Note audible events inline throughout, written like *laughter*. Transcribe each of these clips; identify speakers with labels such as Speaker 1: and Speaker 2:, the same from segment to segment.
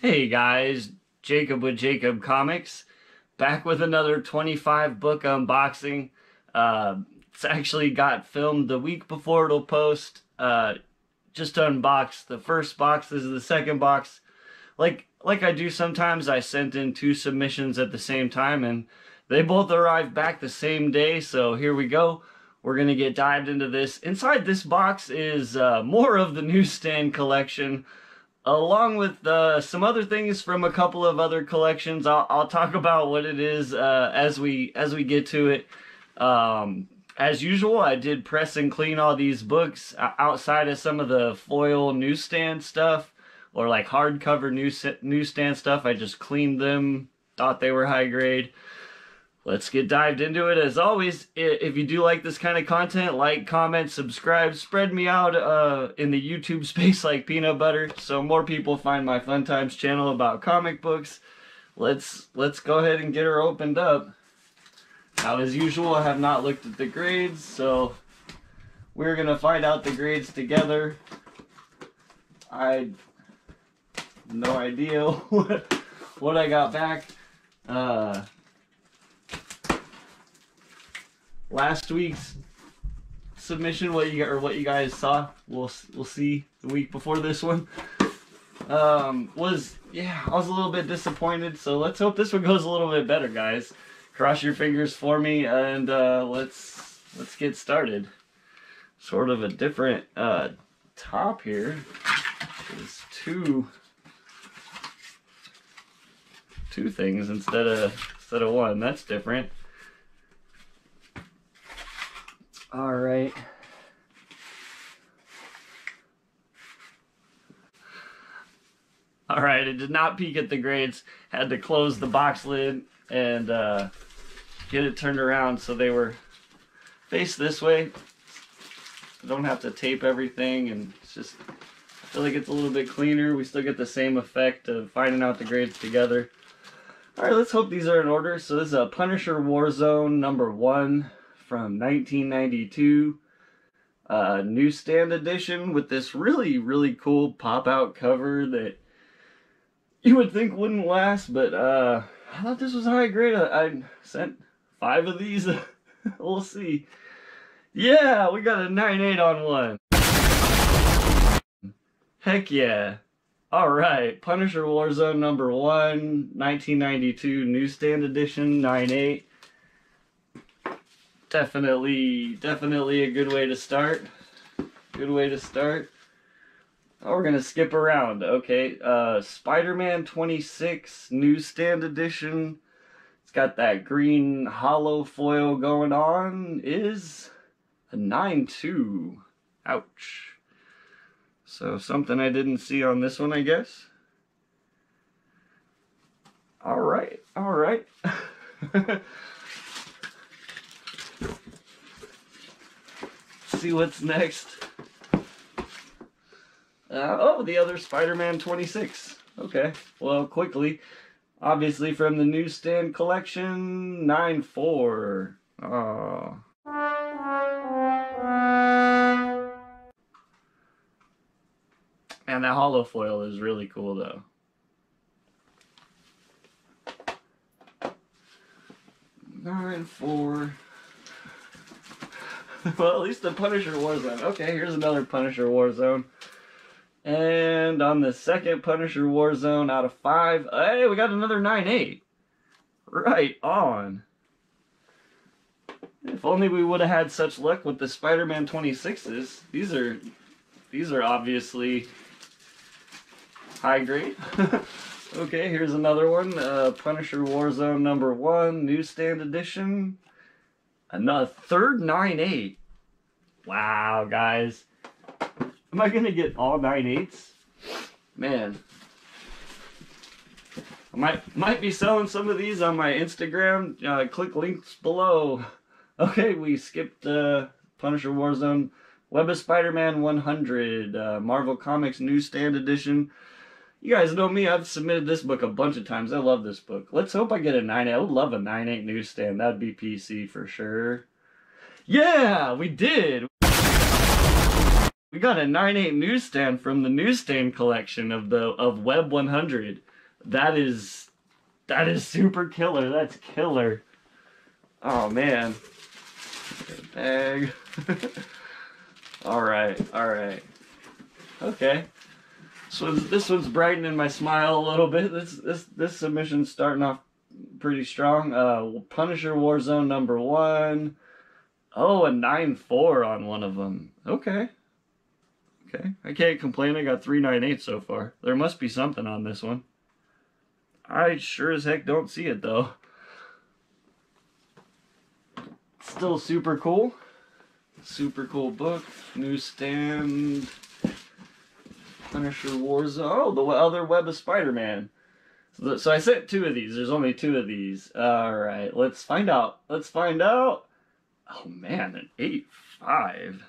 Speaker 1: Hey guys, Jacob with Jacob Comics, back with another 25 book unboxing. Uh, it's actually got filmed the week before it'll post. Uh, just unbox the first box. This is the second box. Like like I do sometimes, I sent in two submissions at the same time, and they both arrived back the same day. So here we go. We're gonna get dived into this. Inside this box is uh, more of the newsstand collection along with uh, some other things from a couple of other collections. I'll, I'll talk about what it is uh, as we as we get to it. Um, as usual, I did press and clean all these books outside of some of the foil newsstand stuff or like hardcover news newsstand stuff. I just cleaned them, thought they were high grade let's get dived into it. As always, if you do like this kind of content, like, comment, subscribe, spread me out uh, in the YouTube *laughs* space like peanut butter so more people find my Fun Times channel about comic books. Let's let's go ahead and get her opened up. Now, as usual, I have not looked at the grades, so we're gonna find out the grades together. I no idea *laughs* what what I got back. Uh, last week's submission, what you got or what you guys saw, we'll we'll see the week before this one. Um, was yeah, I was a little bit disappointed. So let's hope this one goes a little bit better, guys. Cross your fingers for me, and uh, let's let's get started. Sort of a different uh, top here. There's two two things instead of instead of one. That's different. All right. All right, it did not peek at the grades. Had to close the box lid and uh, get it turned around so they were faced this way. I don't have to tape everything and it's just, I feel like it's a little bit cleaner. We still get the same effect of finding out the grades together. All right, let's hope these are in order. So this is a Punisher Warzone number one from 1992 uh, newsstand edition with this really, really cool pop-out cover that you would think wouldn't last, but uh, I thought this was high grade. I, I sent five of these. *laughs* we'll see. Yeah, we got a 9-8 on one. Heck yeah. Alright, Punisher Warzone number one, 1992 newsstand edition, 9.8 definitely, definitely a good way to start. Good way to start. Oh, we're gonna skip around. Okay, uh, Spider-Man 26 newsstand edition. It's got that green hollow foil going on. Is a 9-2. Ouch. So something I didn't see on this one, I guess. All right, all right. *laughs* see what's next. Uh, oh, the other Spider-Man 26. Okay, well, quickly. Obviously from the newsstand collection, 9-4. Oh. And that hollow foil is really cool, though. Nine four. *laughs* well, at least the Punisher Warzone. Okay, here's another Punisher Warzone. And on the second Punisher Warzone out of five, hey, we got another 9-8. Right on. If only we would have had such luck with the Spider-Man 26s. These are, these are obviously high grade. *laughs* okay, here's another one. Uh, Punisher Warzone number one, newsstand edition. Another third 9-8. Wow, guys. Am I going to get all 9-8s? Man. I might, might be selling some of these on my Instagram. Uh, click links below. *laughs* Okay, we skipped uh, Punisher Warzone. Web of Spider-Man 100. Uh, Marvel Comics Newsstand Edition. You guys know me, I've submitted this book a bunch of times. I love this book. Let's hope I get a 9 I would love a 9.8 newsstand. That'd be PC for sure. Yeah, we did! We got a 9.8 newsstand from the newsstand collection of the of Web 100. That is that is super killer. That's killer. Oh man. Bag. *laughs* all right, all right. Okay. So this one's brightening my smile a little bit. This this this submission's starting off pretty strong. Uh, Punisher Warzone number one. Oh, a nine four on one of them. Okay. Okay, I can't complain. I got three nine eight so far. There must be something on this one. I sure as heck don't see it though. Still super cool. Super cool book. Newsstand. Punisher Warzone. Oh, the other Web of Spider-Man. So, so I sent two of these. There's only two of these. All right, let's find out. Let's find out. Oh man, an eight five.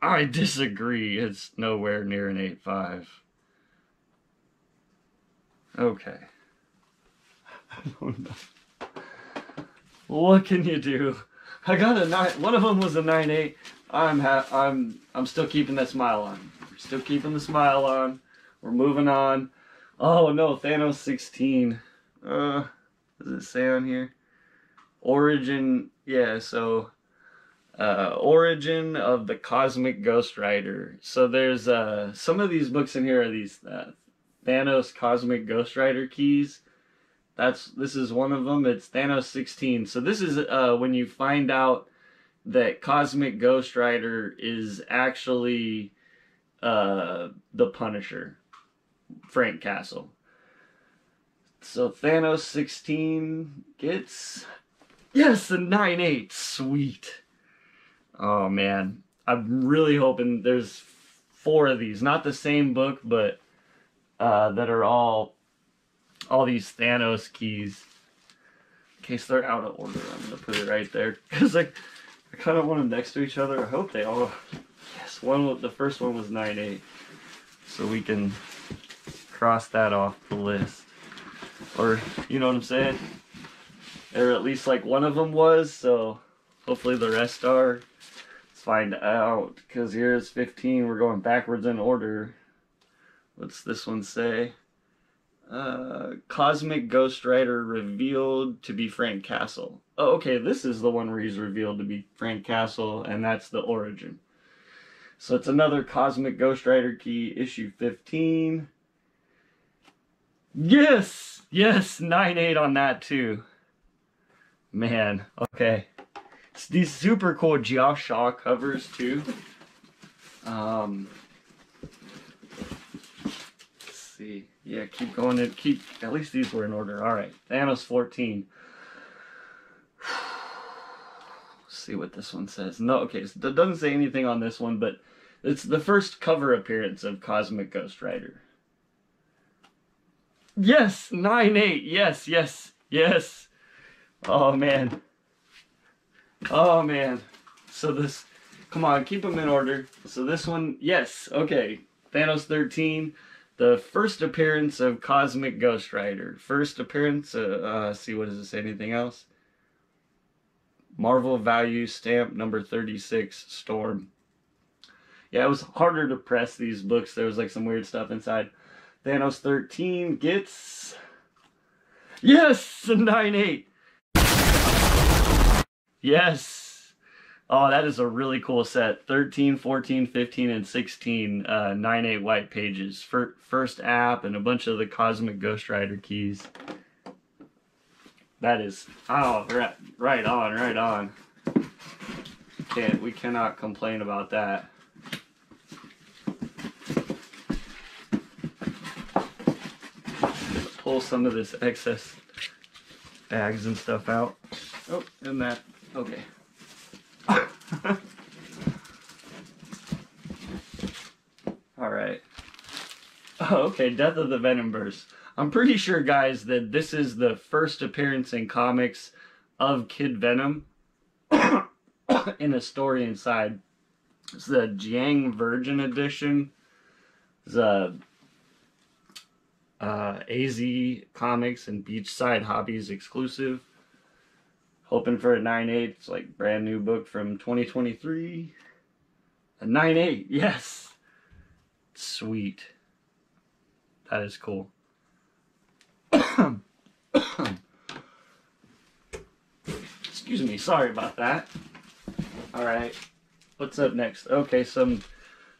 Speaker 1: I disagree. It's nowhere near an eight five. Okay. I don't know. What can you do? I got a nine. One of them was a nine eight. I'm I'm I'm still keeping that smile on. We're Still keeping the smile on. We're moving on. Oh no, Thanos 16. Uh, does it say on here? Origin. Yeah. So, uh, origin of the Cosmic Ghost Rider. So there's uh some of these books in here are these uh, Thanos Cosmic Ghost Rider keys that's this is one of them. It's Thanos 16. So this is uh, when you find out that Cosmic Ghost Rider is actually uh, the Punisher, Frank Castle. So Thanos 16 gets yes a 9-8. Sweet. Oh man, I'm really hoping there's four of these, not the same book, but uh, that are all all these Thanos keys. In case they're out of order, I'm gonna put it right there because I, I kind of want them next to each other. I hope they all. Yes, one. The first one was nine eight, so we can cross that off the list. Or you know what I'm saying? Or at least like one of them was. So hopefully the rest are. Let's find out because here's 15. We're going backwards in order. What's this one say? Uh, Cosmic Ghost Rider revealed to be Frank Castle. Oh, okay, this is the one where he's revealed to be Frank Castle, and that's the origin. So it's another Cosmic Ghost Rider key, issue 15. Yes! Yes, 9-8 on that too. Man, okay. It's these super cool Geoff Shaw covers too. Um, let's see. Yeah, keep going and keep, at least these were in order. All right, Thanos 14. *sighs* Let's see what this one says. No, okay, so it doesn't say anything on this one, but it's the first cover appearance of Cosmic Ghost Rider. Yes, 9-8, yes, yes, yes. Oh, man. Oh, man. So this, come on, keep them in order. So this one, yes, okay. Thanos 13 the first appearance of Cosmic Ghost Rider. First appearance, uh, uh, see what does it say, anything else? Marvel Value Stamp number 36, Storm. Yeah, it was harder to press these books. There was like some weird stuff inside. Thanos 13 gets... Yes! *laughs* A 9-8! Yes! Oh, that is a really cool set. 13, 14, 15, and 16 uh, 9-8 white pages. First app and a bunch of the Cosmic Ghost Rider keys. That is, oh, right, right on, right on. Can't, we cannot complain about that. Pull some of this excess bags and stuff out. Oh, and that, okay. *laughs* All right. Oh, okay, Death of the Venomverse. I'm pretty sure, guys, that this is the first appearance in comics of Kid Venom *coughs* in a story inside. It's the Jiang Virgin edition. It's a uh, AZ Comics and Beachside Hobbies exclusive. Hoping for a 9 8. It's like brand new book from 2023. A 9 8. yes. Sweet. That is cool. *coughs* Excuse me, sorry about that. Alright. What's up next? Okay, some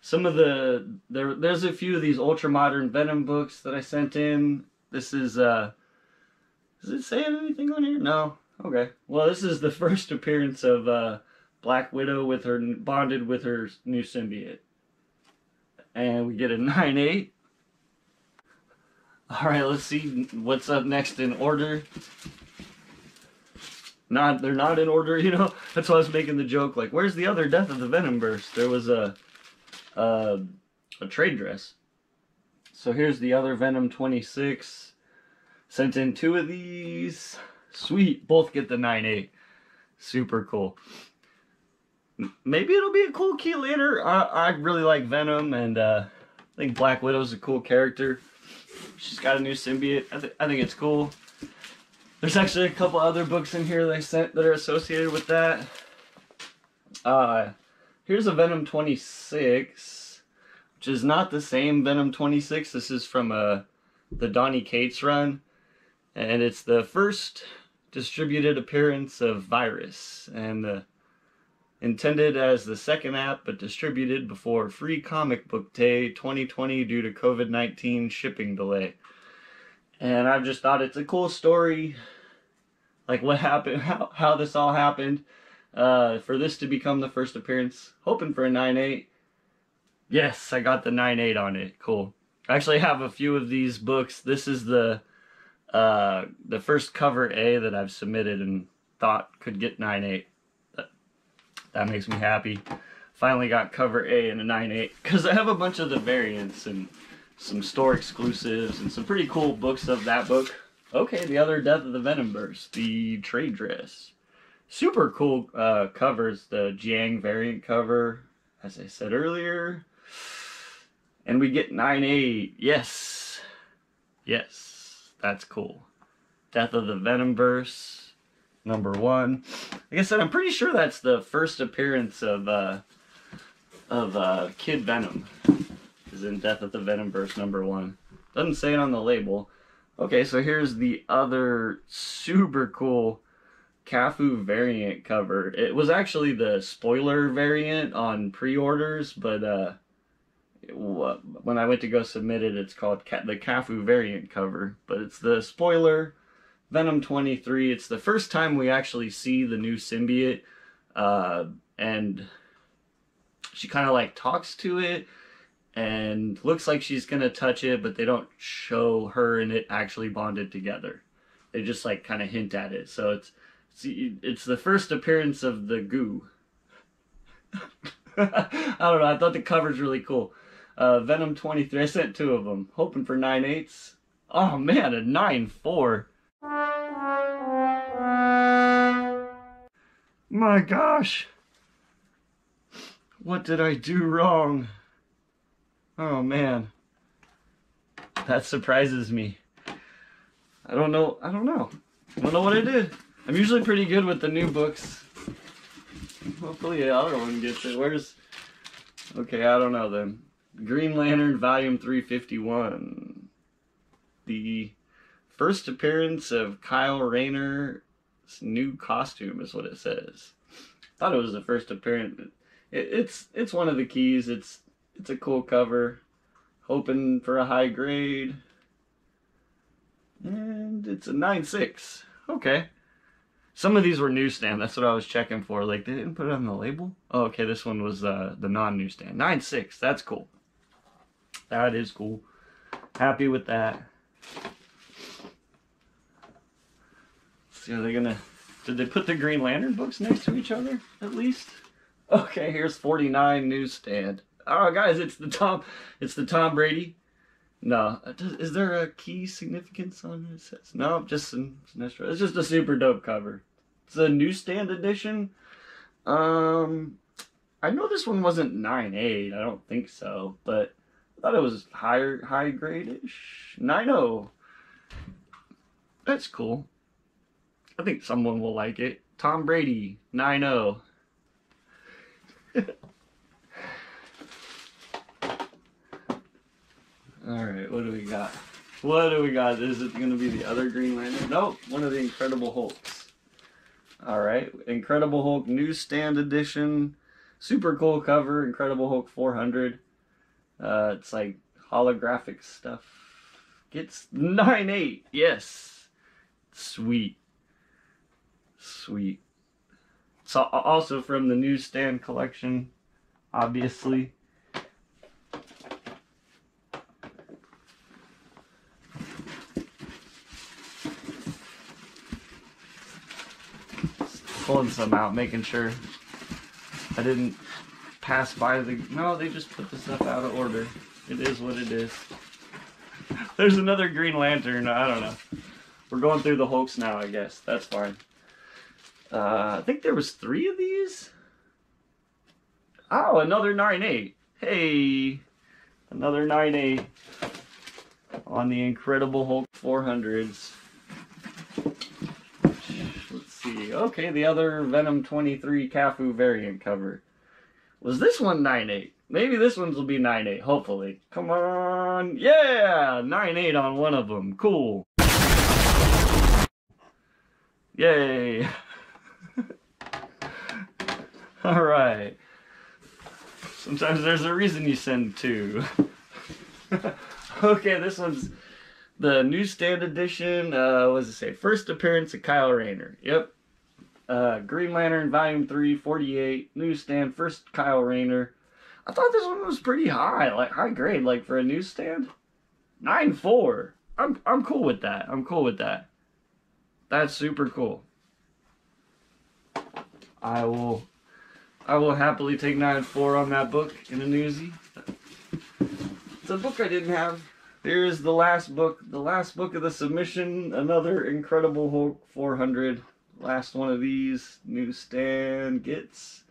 Speaker 1: some of the there there's a few of these ultra modern Venom books that I sent in. This is uh does it say anything on here? No. Okay. Well, this is the *laughs* first appearance of uh Black Widow with her bonded with her new symbiote. And we get a *laughs* 9-8. Alright, let's see what's up next in order. Not they're not in order, *laughs* you know. That's why I was making the joke. Like, where's the other Death of the Venomverse? There was a a, a trade dress. So here's the other Venom 26. Sent in two of these. Sweet, both get the 9.8. Super cool. Maybe it'll be a cool key later. I, I really like Venom, and uh, I think Black Widow's a cool character. She's got a new symbiote. I, th I think it's cool. There's actually a couple other books in here I sent that are associated with that. Uh, here's a Venom 26, which is not the same Venom 26. This is from uh, the Donny Cates run, and it's the first distributed appearance of Virus, and uh, intended as the second app, but distributed before Free Comic Book Day 2020 due to COVID-19 shipping delay. And I've just thought it's a cool story, like what happened, *laughs* how, how this all happened, uh, for this to become the first appearance. Hoping for a 9 8. Yes, I got the 9 8 on it. Cool. I actually have a few of these books. This is the uh, the first cover A that I've submitted and thought could get 9.8. That, that makes me happy. Finally got cover A and a 9.8 because I have a bunch of the variants and some store exclusives and some pretty cool books of that book. Okay, the other Death of the Venomverse, the trade dress. Super cool uh, covers, the Jiang variant cover, as I said earlier. And we get 9-8. Yes. Yes. That's cool. Death of the Venomverse, number one. Like I said, I'm pretty sure that's the first appearance of uh, of uh, Kid Venom is in Death of the Venomverse number one. Doesn't say it on the label. Okay, so here's the other super cool Cafu variant cover. It was actually the spoiler variant on pre-orders, but uh, when I went to go submit it, it's called the Cafu variant cover. But it's the spoiler Venom 23. It's the first time we actually see the new symbiote, uh, and she kind of like talks to it and looks like she's gonna touch it, but they don't show her and it actually bonded together. They just like kind of hint at it. So it's it's, it's the first appearance of the goo. *laughs* I don't know. I thought the cover's really cool. Uh, Venom 23. I sent two of them, hoping for nine eights. Oh man, a nine four. My gosh. What did I do wrong? Oh man. That surprises me. I don't know. I don't know. I don't know what I did. I'm usually pretty good with the new books. Hopefully the other one gets it. Where's... Okay, I don't know then. Green Lantern Volume 351. The first appearance of Kyle Rayner's new costume is what it says. Thought it was the first appearance. It, it's it's one of the keys. It's it's a cool cover. Hoping for a high grade. And it's a 9.6. Okay. Some of these were newsstand. That's what I was checking for. Like, they didn't put it on the label? Oh, okay. This one was uh, the non-newsstand. 9.6. That's cool. That is cool. Happy with that. See, are they gonna... Did they put the Green Lantern books next to each other, at least? Okay, here's 49 newsstand. Oh, guys, it's the Tom, it's the Tom Brady. No, is there a key significance on it? Says no, just an, it's just a super dope cover. It's a newsstand edition. Um, I know this one wasn't nine eight. I don't think so, but I thought it was higher, high grade ish. Nine zero. Oh. That's cool. I think someone will like it. Tom Brady 9-0. *laughs* All right, what do we got? What do we got? Is it going to be the other Green Lantern? Nope, one of the Incredible Hulks. All right, Incredible Hulk newsstand edition. Super cool cover, Incredible Hulk 400. Uh, it's like holographic stuff. Gets 9.8. Yes. Sweet. Sweet. So also from the newsstand collection, obviously. pulling some out, making sure I didn't pass by the. No, they just put the stuff out of order. It is what it is. *laughs* There's another Green Lantern. I don't know. We're going through the Hulks now, I guess. That's fine. Uh, I think there was three of these. Oh, another 9.8. Hey, another 9.8 on the Incredible Hulk 400s Let's see. Okay, the other Venom 23 Cafu variant cover. Was this one 9.8? Maybe this one's will be 9-8, hopefully. Come on. Yeah! 9-8 on one of them. Cool. Yay! *laughs* Alright. Sometimes there's a reason you send two. *laughs* okay, this one's the newsstand edition. Uh, what does it say? First appearance of Kyle Rayner. Yep. Uh, Green Lantern Volume 3, 48, newsstand, first Kyle Rayner. I thought this one was pretty high, like high grade, like for a newsstand. 9.4. I'm I'm cool with that. I'm cool with that. That's super cool. I will I will happily take 9-4 on that book in a newsie. It's a book I didn't have. Here is the last book, the last book of the submission, another Incredible Hulk 400. Last one of these newsstand gets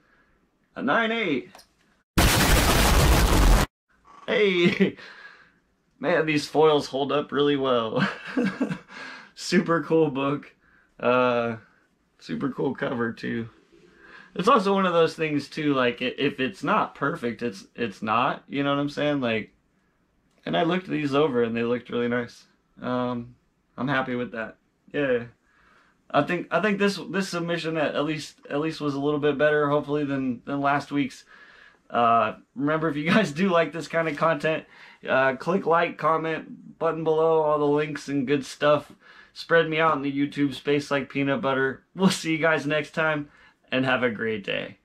Speaker 1: a 9-8. Hey! *laughs* Man, these foils hold up really well. *laughs* super cool book. Uh, super cool cover too. It's also one of those things too, like if it's not perfect, it's it's not. You know what I'm saying? Like, and I looked these over and they looked really nice. Um, I'm happy with that. Yeah. I think I think this this submission at, at least at least was a little bit better, hopefully than than last week's. Uh, remember, if you guys *laughs* do like this kind of content, uh, click like, comment, button below, all the links and good stuff. Spread me out in the YouTube space like peanut butter. We'll see you guys next time, and have a great day.